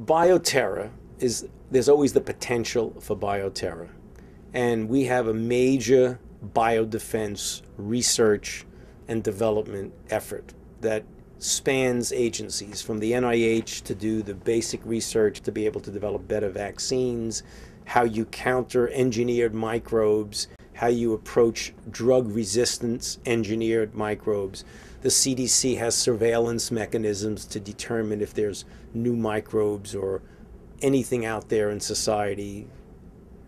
bioterror is there's always the potential for bioterror. And we have a major biodefense research and development effort that spans agencies from the NIH to do the basic research to be able to develop better vaccines, how you counter engineered microbes, how you approach drug resistance engineered microbes. The CDC has surveillance mechanisms to determine if there's new microbes or anything out there in society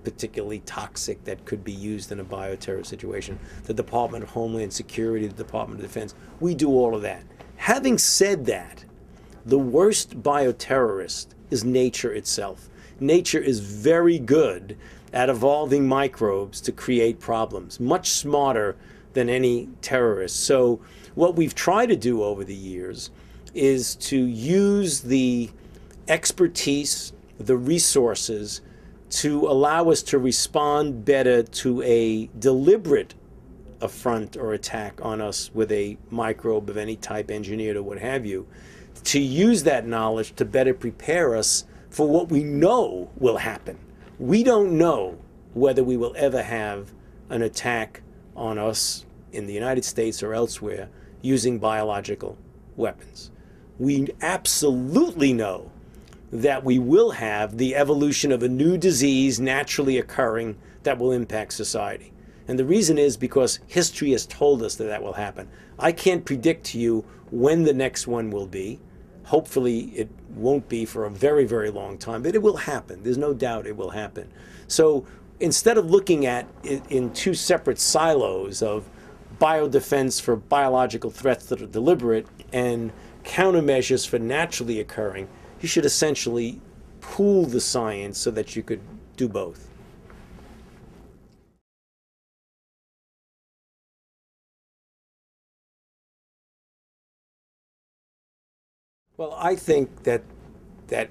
particularly toxic that could be used in a bioterror situation. The Department of Homeland Security, the Department of Defense, we do all of that. Having said that, the worst bioterrorist is nature itself. Nature is very good at evolving microbes to create problems, much smarter than any terrorist. So, what we've tried to do over the years is to use the expertise, the resources to allow us to respond better to a deliberate affront or attack on us with a microbe of any type, engineered or what have you, to use that knowledge to better prepare us for what we know will happen. We don't know whether we will ever have an attack on us in the United States or elsewhere using biological weapons. We absolutely know that we will have the evolution of a new disease naturally occurring that will impact society. And the reason is because history has told us that that will happen. I can't predict to you when the next one will be. Hopefully, it won't be for a very, very long time, but it will happen. There's no doubt it will happen. So instead of looking at it in two separate silos of biodefense for biological threats that are deliberate and countermeasures for naturally occurring, you should essentially pool the science so that you could do both. Well, I think that that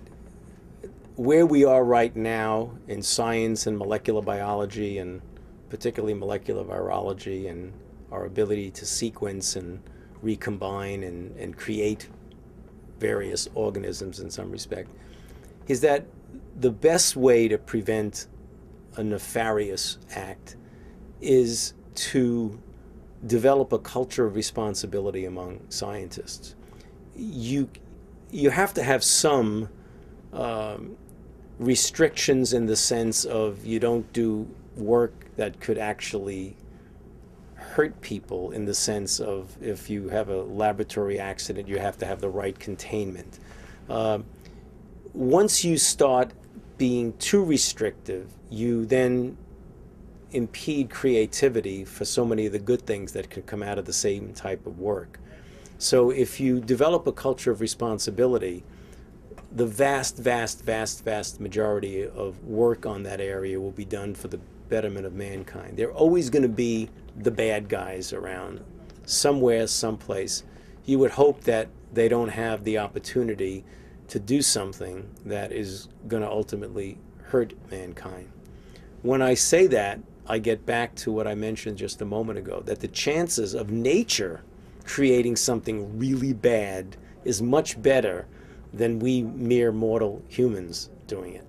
where we are right now in science and molecular biology and particularly molecular virology and our ability to sequence and recombine and, and create various organisms in some respect, is that the best way to prevent a nefarious act is to develop a culture of responsibility among scientists. You you have to have some um, restrictions in the sense of you don't do work that could actually hurt people in the sense of if you have a laboratory accident, you have to have the right containment. Uh, once you start being too restrictive, you then impede creativity for so many of the good things that could come out of the same type of work. So if you develop a culture of responsibility, the vast, vast, vast, vast majority of work on that area will be done for the betterment of mankind. There are always going to be the bad guys around, somewhere, someplace. You would hope that they don't have the opportunity to do something that is going to ultimately hurt mankind. When I say that, I get back to what I mentioned just a moment ago that the chances of nature creating something really bad is much better than we mere mortal humans doing it.